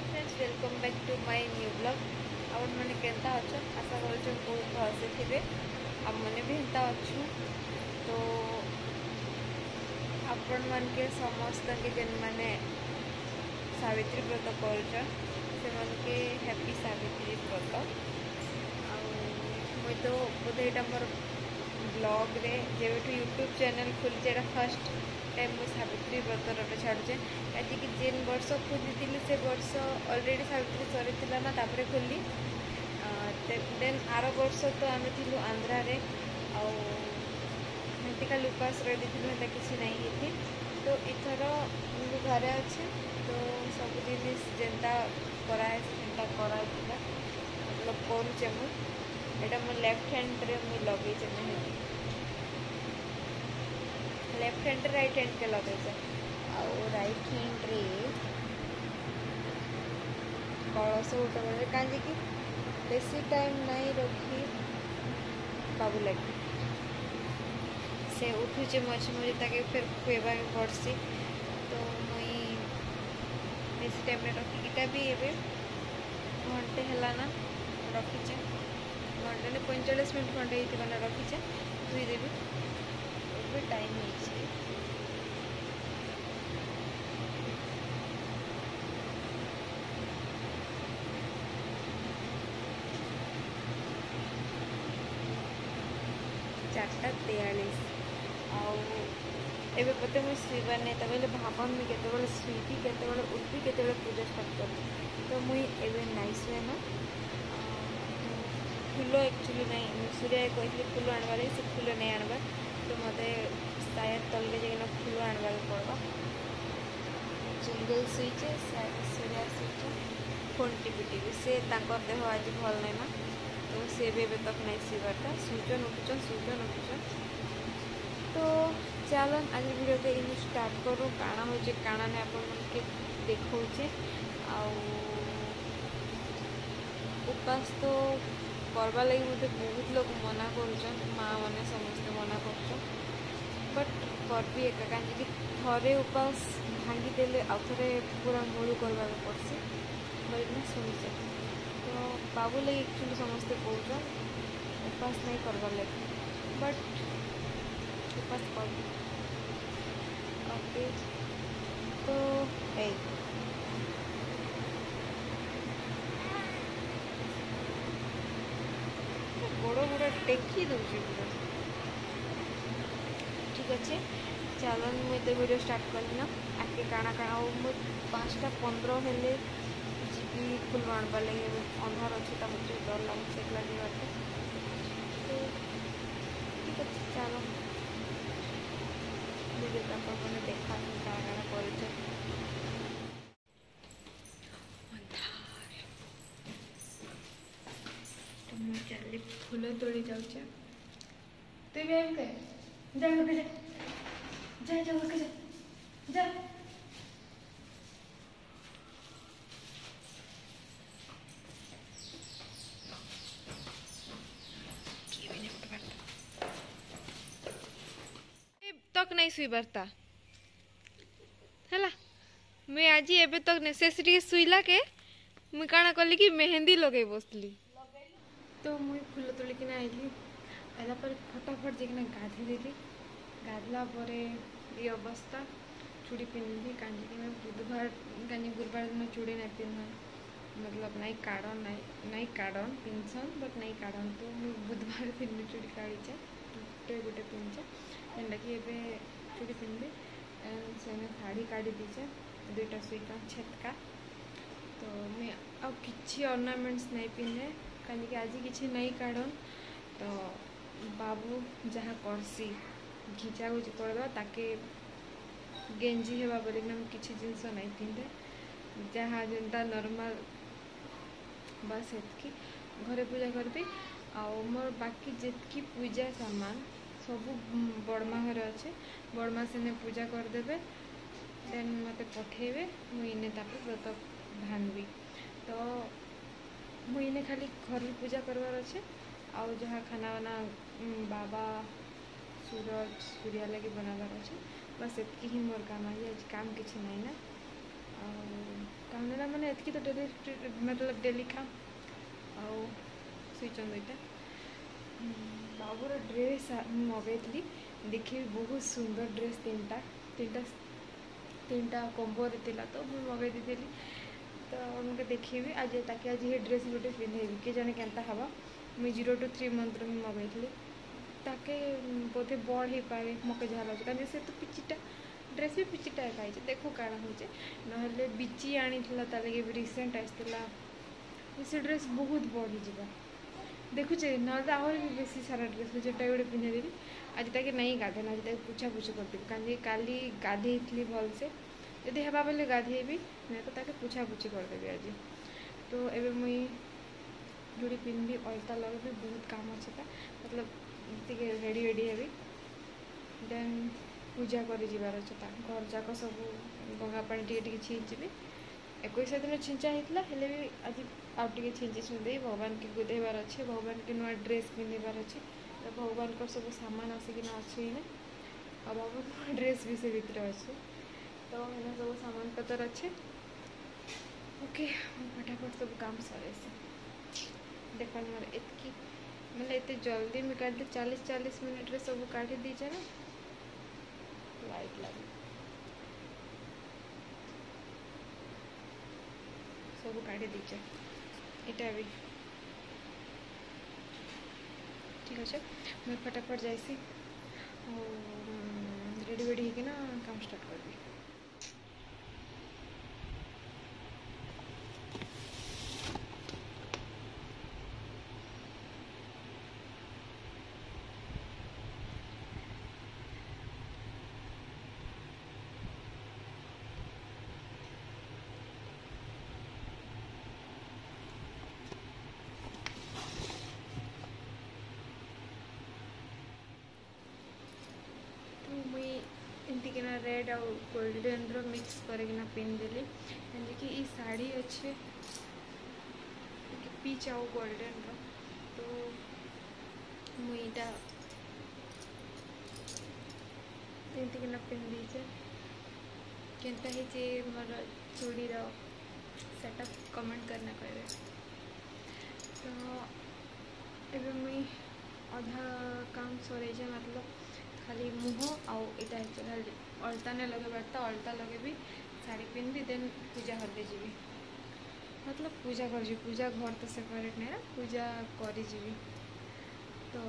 Hi friends welcome back to my new blog আপন মানে কেনতা অছন আশা করছেন বহুত ভালসে থিবে আপ মানে ভি হেনতা অছু তো আপন মানকে সমস্তকে যেন মানে সাবিত্রী ব্রত করছন সেমানকে হ্যাপি সাবিত্রী ব্রত মুই তো বোধ এটা মোর ব্লগ্রে যেবেঠু ইউট্যুব চ্যানেল খুলছে এটা ফার্স্ট ટાઈમ હું સાવિત્રી વ્રત રટ છાડુછે કાંઈક જેન વર્ષ ખોલીલી સે વર્ષ અલરેડી સાવિત્રી સરીલા ના તાપરે ખોલી દેન આર વર્ષ તો અમે થું આંધ્રારે આમତି ખાલી ઉપાસ રહીલું એટલે કિછ નહીં એથી તો એથર હું ઘરે અછે તો સબુ જિનિષ ଯେନ୍ତା કરાય સેનતા કરાય મતલબ કરુછે મુ એટા મો લેફ્ટ હેન્ડરે મુ લગેઇછે મેં लेफ्ट हैंड राइट हैंड के लगे रईट हैंड कलस उठे कहीं बेसी टाइम नहीं रखी बाबू लगे से उठूचे मझे मजे फिर खुएबा पड़सी तो मुई बेसी टाइम रखा भी ए घंटे हलाना रखीचे घंटे पैंचाश मिनट घंटे होना रखीचे धोदेवी तो করে টাইম নিয়েছি ଚାରିଟା ତେୟାଳିଶ ଆଉ ଏବେ ମୋତେ ମୁଁ ଶୋଇବା ନାହିଁ ତେବେଳେ ଭାବନି କେତେବେଳେ ଶୋଇବି କେତେବେଳେ ଉଠବି କେତେବେଳେ ପୂଜା ଷ୍ଟାର୍ଟ କରିବି ତ ମୁଇଁ ଏବେ ନାଇଁ ଶୁଏ ନା ଫୁଲ ଆକ୍ଚୁଆଲି ନାଇଁ ସୂର୍ଯ୍ୟ କହିଥିଲି ଫୁଲ ଆଣବାର୍ ସେ ଫୁଲ ନାଇଁ ଆଣବାର୍ ಮದುವೆ ಸಾಯರ್ ತಲ್ಗೆಜಿಗಿನ ಫುಲ್ಲು ಅನ್ಬೇಕು ಪಡ್ವ ଜଙ୍ଗଲ ଶୋଇଛେ ସରିଆ ଶୋଇଛେ ଫୋନ୍ ଟିଭି ଟିଭି ସେ ତାଙ୍କର ଦେହ ଆଜି ଭଲ ନାହିଁ ନା ତ ସେ ବି ଏବେ ତକ୍ ନାହିଁ ଶୋଇବାରଟା ଶୋଇଛନ୍ ଉଠୁଛନ୍ ଶୋଇଛନ୍ ଉଠୁଛନ୍ ତ ଚାଲନ୍ ଆଜି ଭିଡ଼ିଓଟା ଇନୁ ଷ୍ଟାର୍ଟ କରୁ କାଣା ହେଉଛେ କାଣା ନାହିଁ ଆପଣମାନକେ ଦେଖଉଛେ ଆଉ ଉପାସ ତ করবার লাগি মতো বহুত লোক মনা করছেন মা মানে সমস্তে মনা করছেন বট করবি একা কাহিঁকি থরে উপাস ভাঙ্গি দেলে আউ থরে পুরা মূল করবার পড়ছে বলিকিনা শুনছে তো বাবু লাগি একচুয়ালি সমস্তে কৌছন উপাস নাই করবার লাগি বট উপাস করবি তো এই আছে ଚାଲ ମୁଁ ଏତେ ଭିଡ଼ିଓ ଷ୍ଟାର୍ଟ କଲିନ ଆଗେ କାଣା କାଣା ଆଉ ମୁଁ ପାଞ୍ଚଟା ପନ୍ଦର ହେଲେ ଯିବି ଫୁଲବାଣ ବାଲାଗି ଅନ୍ଧାର ଅଛି ତା ମୋତେ ଡର ଲାଗୁଛି ଏକଲାଗି ବାଟେ ଠିକ୍ ଅଛି ଚାଲ ଭିଡ଼ିଓଟା ଆପଣମାନେ ଦେଖାନ୍ତୁ କାଣା କାଣା କରୁଛ ମୁଁ ଚାଲି ଫୁଲ ତୋଳି ଯାଉଛେ ତୁ ବି ଏମିତି ଯାହା जा जा जा जा तक नहीं सुई बरता आज तक नहीं के कण कि मेहंदी लगे बसली तो मुई फूल तोलिकिना आइली आला पर फटाफट जाकना गाधे देली गाधला अवस्था चूड़ी पिंधी कहीं बुधवार कहीं गुरुवार दिन चूड़ी नहीं पिंधन मतलब नहीं काड़न नहीं नहीं काड़न पिंधन बट नहीं काड़न तो बुधवार दिन चूड़ी काढ़ीचे गोटे गोटे पिंधे जेनटा कि चूड़ी पिंधे से शाढ़ी काढ़ी दीचे दुईटा सुइटर छेतका तो मुझे आ कि अर्नामेंट्स नहीं पिंधे कहीं आज किसी नहीं काड़न तो बाबू जहाँ करसी ଘିଚାଘୁଚି କରିଦେବା ତାକେ ଗେଞ୍ଜି ହେବା ବୋଲିକିନା ମୁଁ କିଛି ଜିନିଷ ନାହିଁ ପିନ୍ଧେ ଯାହା ଯେନ୍ତା ନର୍ମାଲ୍ ବାସ୍ ସେତ୍କି ଘରେ ପୂଜା କରିବି ଆଉ ମୋର ବାକି ଯେତ୍କି ପୂଜା ସାମାନ ସବୁ ବଡ଼ମା ଘରେ ଅଛି ବଡ଼ମା ସେନେ ପୂଜା କରିଦେବେ ଦେନ୍ ମୋତେ ପଠେଇବେ ମୁଁ ଇନେ ତାପରେ ବ୍ରତ ଭାଙ୍ଗବି ତ ମୁଁ ଇନେ ଖାଲି ଘରେ ପୂଜା କରିବାର ଅଛି ଆଉ ଯାହା ଖାନା ବାନା ବାବା सूरज सूर्य लगे बनाबार अच्छे बस एतक ही मोर काम आज आज काम किसी नहीं ना आम ना मैंने इतकी तो डेली मतलब डेली काम आई चंदा बाबूर ड्रेस मगे थी देखी बहुत सुंदर ड्रेस तीन टा तीन टा तीन टा कम्बर थी तो मुझे मगे दी तो मुझे देखी आज ताकि आज ये ड्रेस गोटे पिंधे किए जाने के हाँ मुझ जीरो टू थ्री मंथ रू मगे थी তাকে বোধে বড় হইপারে মকে যাহা লাগুছে কারণ যেহেতু পিচিটা ড্রেস বি পিচি টাইপ আইছে দেখু কাণ হচ্ছে নহলে বিচি আনিলা তা লাগে রিসেন্ট আসছিলা সে ড্রেস বহুত বড় হইযা দেখুছে নহলে আহরি বি বেশি সারা ড্রেস যেটা গোটে পিঁধিদেবি আজ তাকে নাই গাধে না আজ তাকে পুছাপুছি করদেবি কালি কালি গাধেইলি ভালসে যদি হবা বেলে গাধেইবি না তো তাকে পুছাপুছি করদেবি আজ তো এবে মুই जोड़ी पिन भी अलता लगे भी बहुत काम अच्छा था मतलब ଟିକେ ରେଡ଼ି ରେଡ଼ି ହେବି ଦେନ୍ ପୂଜା କରିଯିବାର ଅଛି ଅଛି ଘର ଯାକ ସବୁ ଗଙ୍ଗା ପାଣି ଟିକେ ଟିକେ ଛିଞ୍ଚିବି ଏକୋଇଶ ଦିନ ଛିଞ୍ଚା ହେଇଥିଲା ହେଲେ ବି ଆଜି ଆଉ ଟିକେ ଛିଞ୍ଚି ଛୁଇଁଦେଇ ଭଗବାନକେ ଗୁଧେଇବାର ଅଛି ଭଗବାନକେ ନୂଆ ଡ୍ରେସ୍ ପିନ୍ଧିବାର ଅଛି ତ ଭଗବାନଙ୍କର ସବୁ ସାମାନ ଆସିକିନା ଅଛି ଏଇନେ ଆଉ ବାବାଙ୍କ ଡ୍ରେସ୍ ବି ସେ ଭିତରେ ଅଛି ତ ଏଇନା ସବୁ ସାମାନ ପତ୍ର ଅଛି ओके ଫଟାଫଟ ସବୁ କାମ सरेस देखा ମୋର ଏତିକି मैंने मतलब इतने जल्दी में कर दे चालीस चालीस मिनट रे सब काढ़ी दीजिए ना लाइट लग सब काढ़ी दीजिए इटा भी ठीक अच्छे मुझे फटाफट जाइसी रेडी वेडी होना काम स्टार्ट कर दी କରିକିନା ରେଡ଼୍ ଆଉ ଗୋଲ୍ଡେନ୍ର ମିକ୍ସ କରିକିନା ପିନ୍ଧିଦେଲି ଯେମିତିକି ଏ ଶାଢ଼ୀ ଅଛି ପିଚ୍ ଆଉ ଗୋଲ୍ଡେନ୍ର ତ ମୁଁ ଏଇଟା ଏମିତିକିନା ପିନ୍ଧିଛେ କେନ୍ତା ହେଇଛି ମୋର ଚୁଡ଼ିର ସେଟଅପ୍ କମେଣ୍ଟ କରିନା କହିବେ ତ ଏବେ ମୁଇଁ ଅଧା କାମ ସରେଇଛେ ମତଲବ ଖାଲି ମୁହଁ ଆଉ ଏଇଟା ହେଇଛି ଖାଲି अल्टा ଅଳତାନେ अल्टा लगे भी ଲଗେଇବି ଶାଢ଼ୀ देन पूजा घर के जीवी मतलब पूजा कर जी पूजा घर तो सेपरेट नहीं ना पूजा कर तो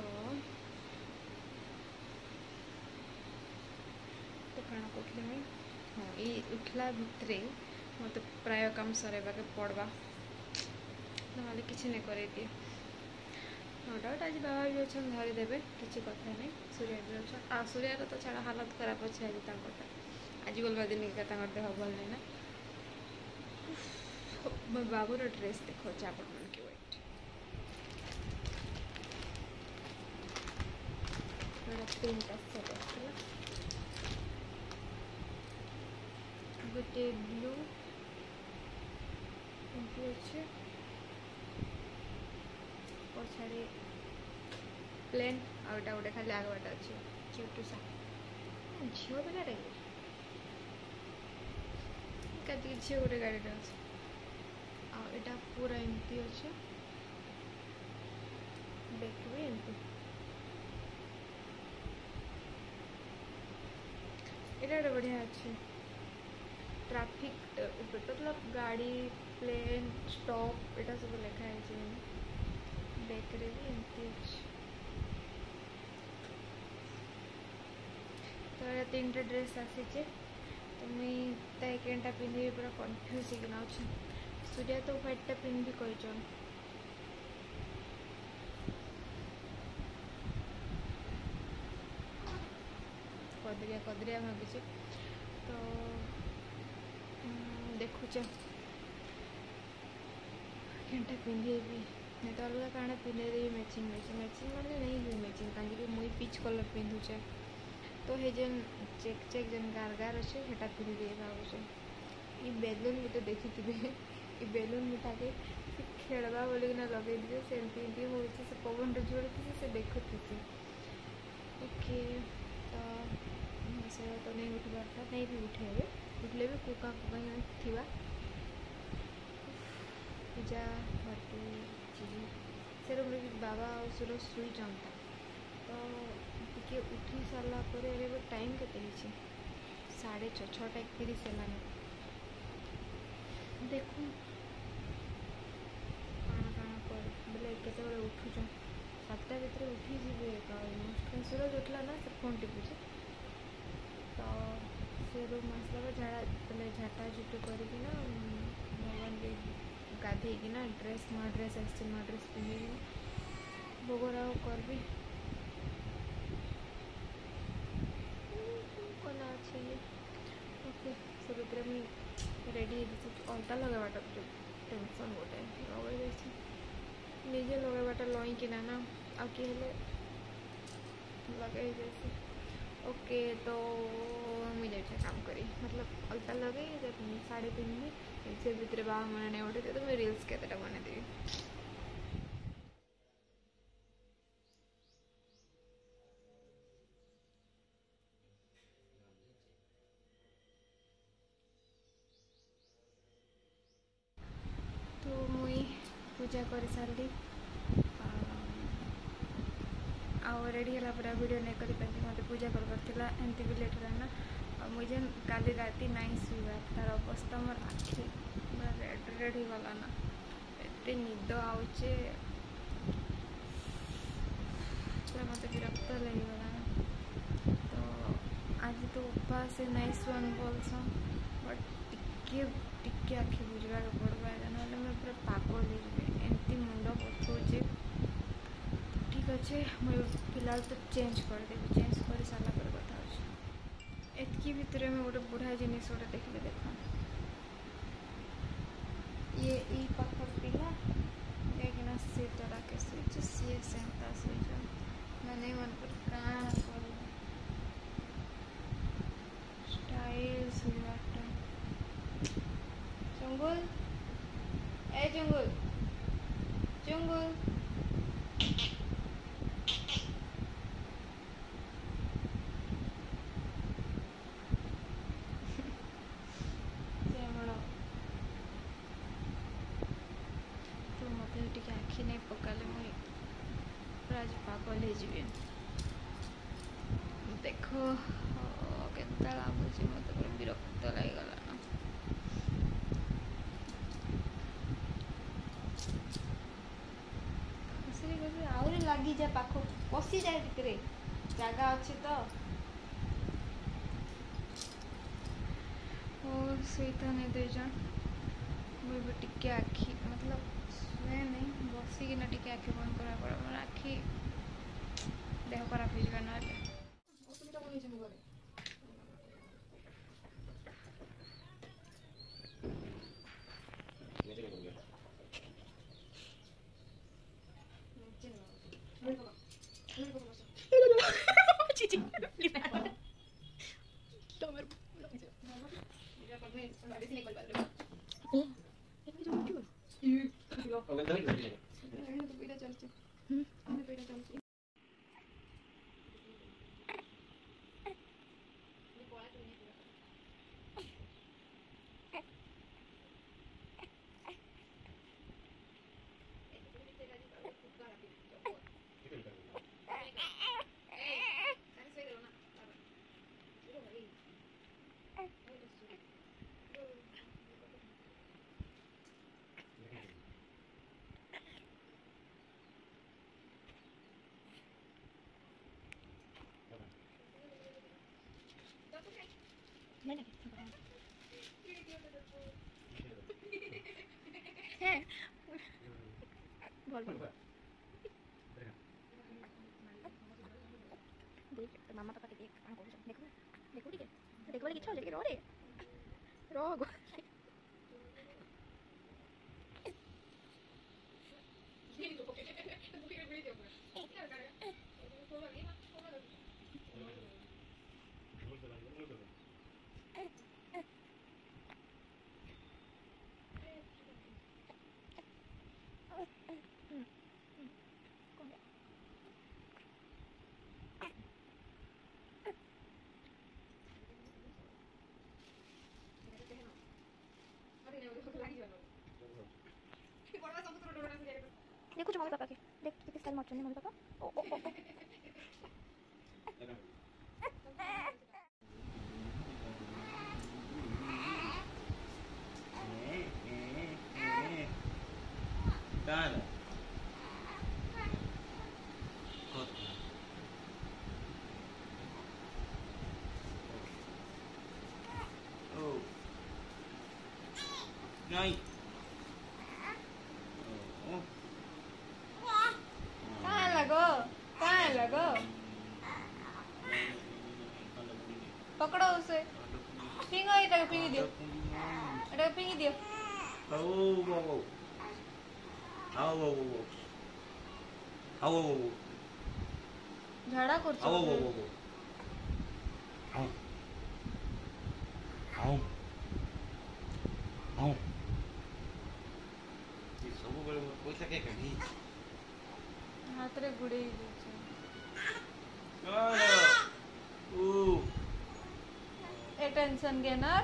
तो कौन कहली मुई हाँ ये उठला भितर मत प्राय कम सर पड़वा ना कि नहीं कर दिए नो डाउट आज बाबा भी अच्छा धरीदेवे किसी कथा ना सूर्या भी अच्छा आ सूर्यार तो छाड़ा हालत खराब अच्छे आज तक आज बोलवा दिन का देह भल ना ମୋ ବାବୁର ଡ୍ରେସ୍ ଦେଖାଉଛି ଆପଣମାନଙ୍କୁ ୱେଟ୍ ଏଇଟା ପିଙ୍କ ଆସିଲା ଗୋଟେ ବ୍ଲୁ ଏମିତି ଅଛି ଛାଡ଼ି ପ୍ଲେନ୍ ଆଉ ଏଇଟା ଗୋଟେ ଖାଲି ଆଗବାଟା ଅଛି ଚିଟୁସା ଝିଅ ପିଲାଟା କି କାଟିକି ଝିଅ ଗୋଟେ ଗାଡ଼ିଟା ଅଛି ଆଉ ଏଇଟା ପୁରା ଏମିତି ଅଛି ବ୍ୟାକ୍ ବି ଏମିତି ଏଇଟା ଗୋଟେ ବଢ଼ିଆ ଅଛି ট্রাফিক উপরে মতলব গাড়ি প্লেন স্টপ এটা সব লেখা হয়েছে bakery तो ये तीन ड्रेस आसी छे तो मी ता एक टा पिंधी पूरा कंफ्यूज हो गनाउ छे सूर्या तो व्हाइट टा पिंधी कोइ छन कदरिया कदरिया भागी छे तो देखु छे केंटा पिंधी भी ନାଇଁ ତ ଅଲଗା କାଣା ପିନ୍ଧେଇଦେବି ମ୍ୟାଚିଂ ମ୍ୟାଚିଂ ମ୍ୟାଚିଂ ମାନେ ନେଇ ହୁଏ ମ୍ୟାଚିଂ କାହିଁକି ମୁଇଁ ପିଚ୍ କଲର୍ ପିନ୍ଧୁଛେ ତ ହେ ଯେନ୍ ଚେକ୍ ଚେକ୍ ଯେନ୍ ଗାର ଗାର ଅଛେ ହେଟା ପିନ୍ଧିଦେଇ ଭାବୁଛେ ଇ ବେଲୁନ୍ ବି ତ ଦେଖିଥିବେ ଇ ବେଲୁନ୍ ମୁଠାକେ ସେ ଖେଳବା ବୋଲିକିନା ଲଗେଇଦିଏ ସେମିତି ଏମିତି ହେଉଛି ସେ ପବନରେ ଝୁଳୁଥିସି ସେ ଦେଖୁଥିସି ଓକେ ତ ସେ ତ ନେଇ ଉଠିବାରଟା ନେଇ ବି ଉଠେଇବେ ଉଠିଲେ ବି କୁକା କୁକା ଥିବା ପୂଜା ଘଟୁ चीज़ें सर हम लोग बाबा और सुरज सुई जाता तो टी उठी सारा पर अरे वो टाइम के साढ़े छ छटा एक तीस है देख काण काण कर बोले केतवे उठुच सातटा भितर उठी जी ऑलमोस्ट सूरज उठला ना सर फोन टिपुचे तो से रूम आसला झाड़ा बोले झाटा झुटू करना भगवान गाधना ड्रेस नुआ ड्रेस आ ड्रेस पिंधे भोग कर भी ओके सब रेडी अंटा लगे जो टेनसन गोटे लगे निजे लगेबाटा लईकिना ना आगे लगे ओके तो मुझे काम करी मतलब अल्टा लगे साड़ी पिंधी ରିଲ୍ସ ଭିତରେ उठे तो ନାହିଁ ଉଠେଇଥିବ के ମୁଁ ରିଲ୍ସ କେତେଟା ବନେଇଦେବି তো মুই পূজা করে भिड नहीं करपारी मतलब पूजा करवार एमती भी लेट रहा मुझे काली रात नाइस कस्टमर आखिर पूरा रेड रेड ही गला ना एत निद तो आऊचे मत तो विरक्त लगेगला तो आज तो उपास नाइस वन बोलस बट टे टे आखि बुझे पड़वा ना मतलब मैं पूरा पागल एमती मुंड बचे ठीक अच्छे मुझे फिलहाल तो चेंज दे चेंज कर सारापर कथ इतकी भितरे मुझे गोटे बुढ़ा जिनिस गोटे देखने देखा ये ई पकड़ ଦେଖ କେନ୍ତା ଲାଗୁଛି ମୋତେ ପୁରା ବିରକ୍ତ ଲାଗିଗଲା ଆହୁରି ଲାଗିଯାଏ ପାଖ ପଶିଯାଏ ଭିତରେ ଜାଗା ଅଛି ତ ଓ ଶୋଇଥା ନାହିଁ ଦୁଇ ଜଣ ମୁଁ ଏବେ ଟିକେ ଆଖି ମତଲବ ଶୁଏ ନାହିଁ ବସିକିନା ଟିକେ ଆଖି ବନ୍ଦ କରିବାକୁ ପଡ଼ିବ ମୋର ଆଖି 내가 바라 보이거나. 어떻게 하고 계신 거 হ্যাঁ বল বল দেখ মামা পাপাকে দেখ দেখো দেখো দেখো ঠিক আছে দেখো কিছু রে র গো देखो जो मम्मी पापा के देख कितने स्टाइल मार चुने मम्मी पापा ओ ओ ओ Cara, conta. ভেঙে দিও এটা ভেঙে দিও আও বাবু আও বাবু আও বাবু ঝাড়া করছো আও বাবু আও আও আও ସବୁବେଳେ ମୋର ପଇସା କେ କାଢି ହାତରେ ଗୁଡେଇ ଦେଇଛି ओ ए टेंशन गेनर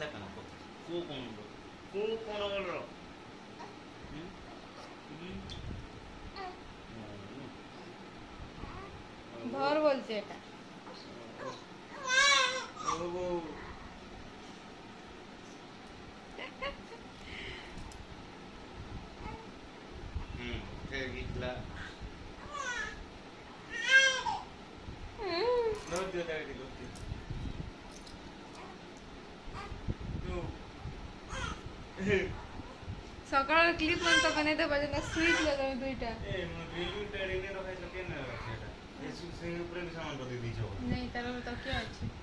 না কোন বল কো কোন ধর বলছে এটা ସକାଳ କ୍ଲିପ୍ ମାନେ ତ ବନେଇ ଦେବା ଯେନ୍ତା ସୁଇଚ୍ ଲଗାଉ ଦୁଇଟା ନାଇଁ ତାର ତକିଆ ଅଛି